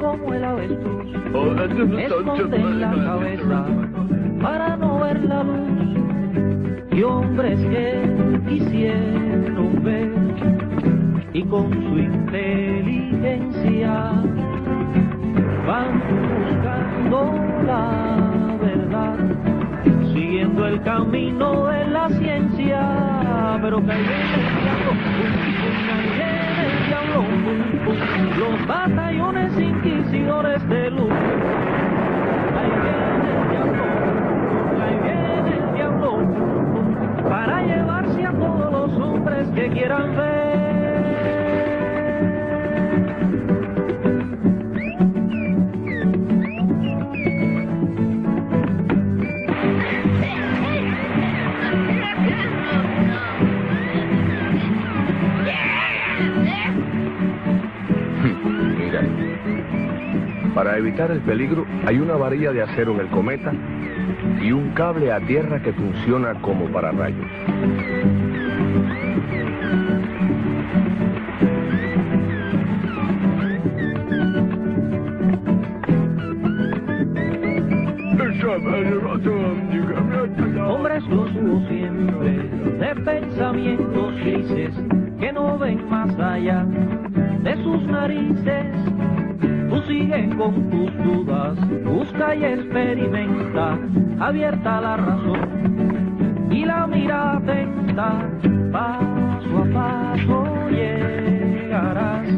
como el avestruz, esconden la cabeza para no ver la luz. Y hombres que quisieron ver y con su inteligencia van buscando la verdad, siguiendo el camino de la ciencia, pero que el diablo, pum, pum, ahí que quieran. Mira, para evitar el peligro hay una varilla de acero en el cometa y un cable a tierra que funciona como pararrayos. Hombres los siempre, de pensamientos grises, que no ven más allá de sus narices. Tú sigue con tus dudas, busca y experimenta, abierta la razón y la mira atenta, paso a paso llegarás,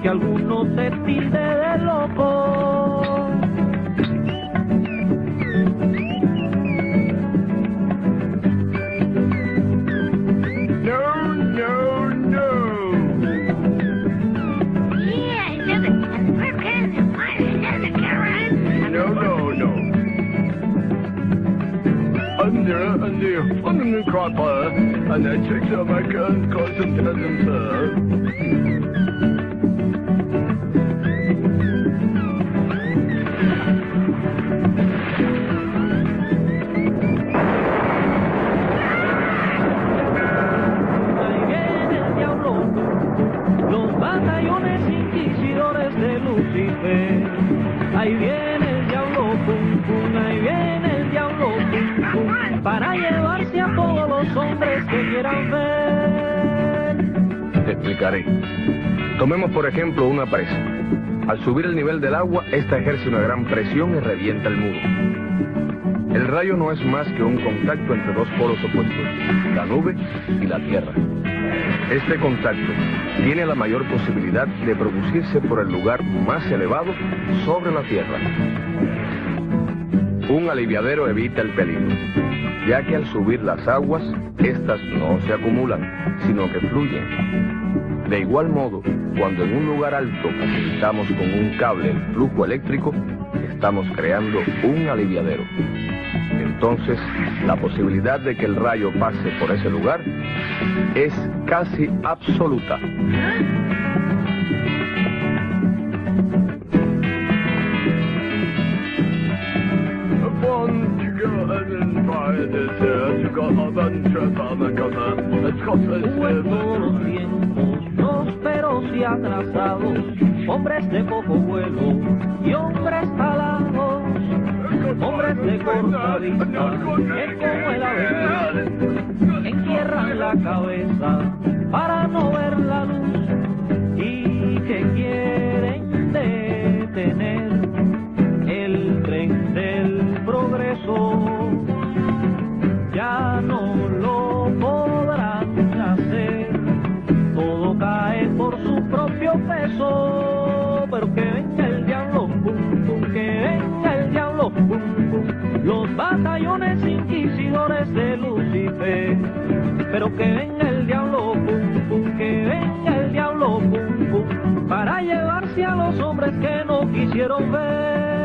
aunque alguno te tilde de loco. No, no, no. Yeah, he did it. And we're getting it. Why is it, Karen? No, no, no. Under, under, under the cropper, and I checked out my gun, cause some doesn't serve. Para llevarse a todos los hombres que quieran ver. Te explicaré. Tomemos por ejemplo una presa. Al subir el nivel del agua, esta ejerce una gran presión y revienta el muro. El rayo no es más que un contacto entre dos polos opuestos, la nube y la tierra. Este contacto tiene la mayor posibilidad de producirse por el lugar más elevado sobre la tierra. Un aliviadero evita el peligro, ya que al subir las aguas, estas no se acumulan, sino que fluyen. De igual modo, cuando en un lugar alto facilitamos con un cable el flujo eléctrico, estamos creando un aliviadero. Entonces, la posibilidad de que el rayo pase por ese lugar es casi absoluta. Los tiempos, prósperos y atrasados, hombres de poco vuelo y hombres talados, hombres de corta vista, que como el entierran la cabeza para no ver la luz los batallones inquisidores de Lucifer, pero que venga el diablo, pum, que venga el diablo, pum, para llevarse a los hombres que no quisieron ver